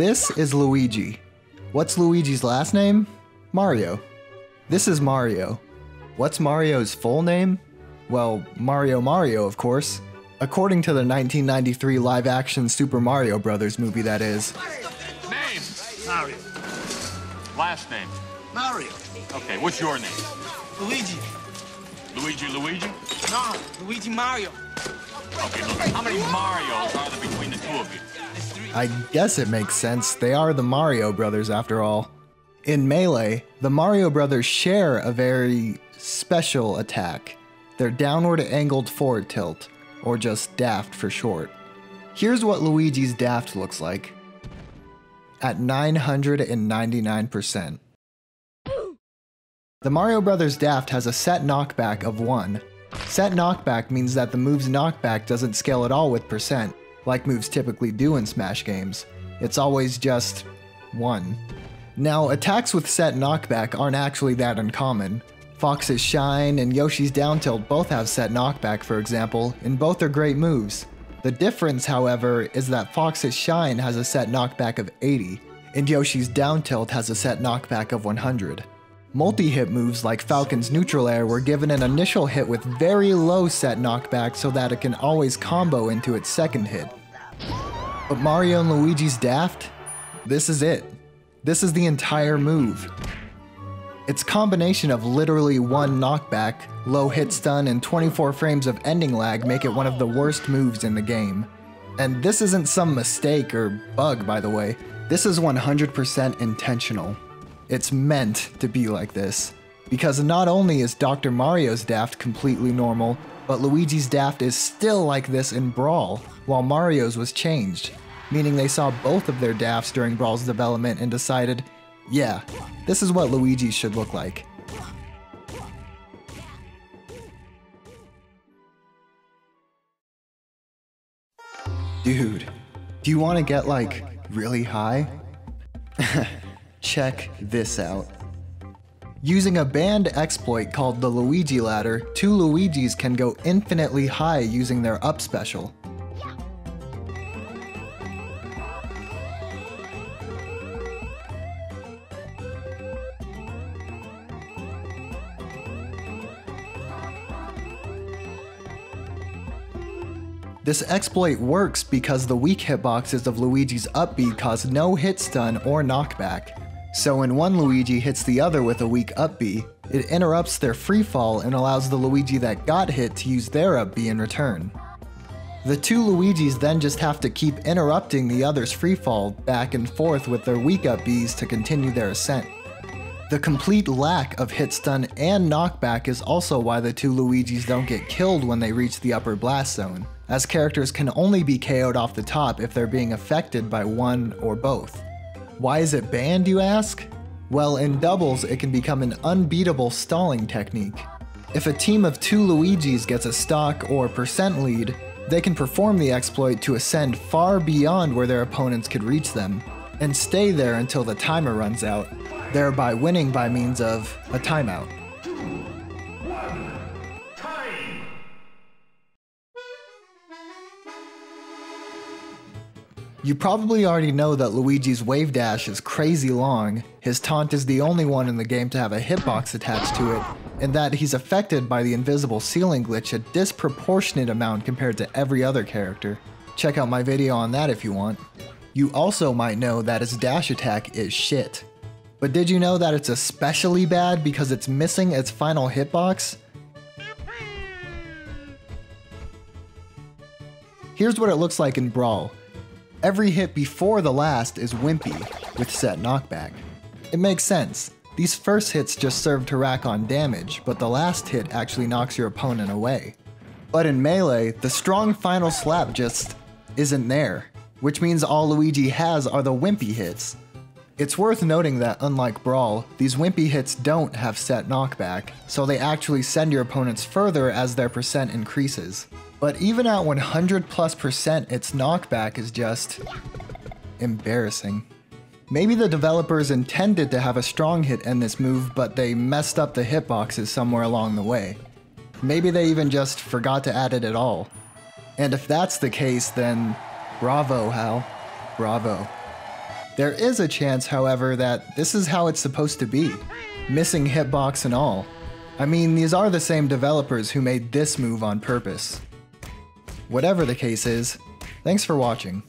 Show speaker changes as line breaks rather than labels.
This is Luigi. What's Luigi's last name? Mario. This is Mario. What's Mario's full name? Well, Mario Mario, of course. According to the 1993 live action Super Mario Brothers movie, that is.
Name.
Mario.
Last name.
Mario.
Okay, what's your name?
Luigi.
Luigi Luigi?
No, Luigi Mario.
Okay, look, how many Marios are there between the two of you?
I guess it makes sense. They are the Mario brothers after all. In Melee, the Mario brothers share a very special attack. Their downward angled forward tilt, or just daft for short. Here's what Luigi's daft looks like. At 999%. The Mario Brothers daft has a set knockback of 1. Set knockback means that the move's knockback doesn't scale at all with percent, like moves typically do in Smash games. It's always just 1. Now, attacks with set knockback aren't actually that uncommon. Fox's Shine and Yoshi's Down Tilt both have set knockback, for example, and both are great moves. The difference, however, is that Fox's Shine has a set knockback of 80, and Yoshi's Down Tilt has a set knockback of 100. Multi-hit moves like Falcon's Neutral Air were given an initial hit with very low set knockback so that it can always combo into its second hit. But Mario and Luigi's Daft? This is it. This is the entire move. Its combination of literally one knockback, low hit stun, and 24 frames of ending lag make it one of the worst moves in the game. And this isn't some mistake or bug, by the way. This is 100% intentional. It's meant to be like this. Because not only is Dr. Mario's daft completely normal, but Luigi's daft is still like this in Brawl, while Mario's was changed. Meaning they saw both of their dafts during Brawl's development and decided, yeah, this is what Luigi's should look like. Dude, do you want to get like really high? Check this out. Using a banned exploit called the Luigi Ladder, two Luigis can go infinitely high using their up special. This exploit works because the weak hitboxes of Luigi's up B cause no hit stun or knockback. So when one Luigi hits the other with a weak up B, it interrupts their free fall and allows the Luigi that got hit to use their up B in return. The two Luigis then just have to keep interrupting the other's free fall back and forth with their weak up Bs to continue their ascent. The complete lack of hit stun and knockback is also why the two Luigis don't get killed when they reach the upper blast zone, as characters can only be KO'd off the top if they're being affected by one or both. Why is it banned, you ask? Well, in doubles, it can become an unbeatable stalling technique. If a team of two Luigis gets a stock or percent lead, they can perform the exploit to ascend far beyond where their opponents could reach them, and stay there until the timer runs out, thereby winning by means of a timeout. You probably already know that Luigi's wave dash is crazy long, his taunt is the only one in the game to have a hitbox attached to it, and that he's affected by the invisible ceiling glitch a disproportionate amount compared to every other character. Check out my video on that if you want. You also might know that his dash attack is shit. But did you know that it's especially bad because it's missing its final hitbox? Here's what it looks like in Brawl. Every hit before the last is wimpy, with set knockback. It makes sense. These first hits just serve to rack on damage, but the last hit actually knocks your opponent away. But in Melee, the strong final slap just isn't there, which means all Luigi has are the wimpy hits. It's worth noting that unlike Brawl, these wimpy hits don't have set knockback, so they actually send your opponents further as their percent increases. But even at 100 plus percent, its knockback is just embarrassing. Maybe the developers intended to have a strong hit in this move, but they messed up the hitboxes somewhere along the way. Maybe they even just forgot to add it at all. And if that's the case, then bravo, Hal. Bravo. There is a chance, however, that this is how it's supposed to be, missing hitbox and all. I mean, these are the same developers who made this move on purpose. Whatever the case is, thanks for watching.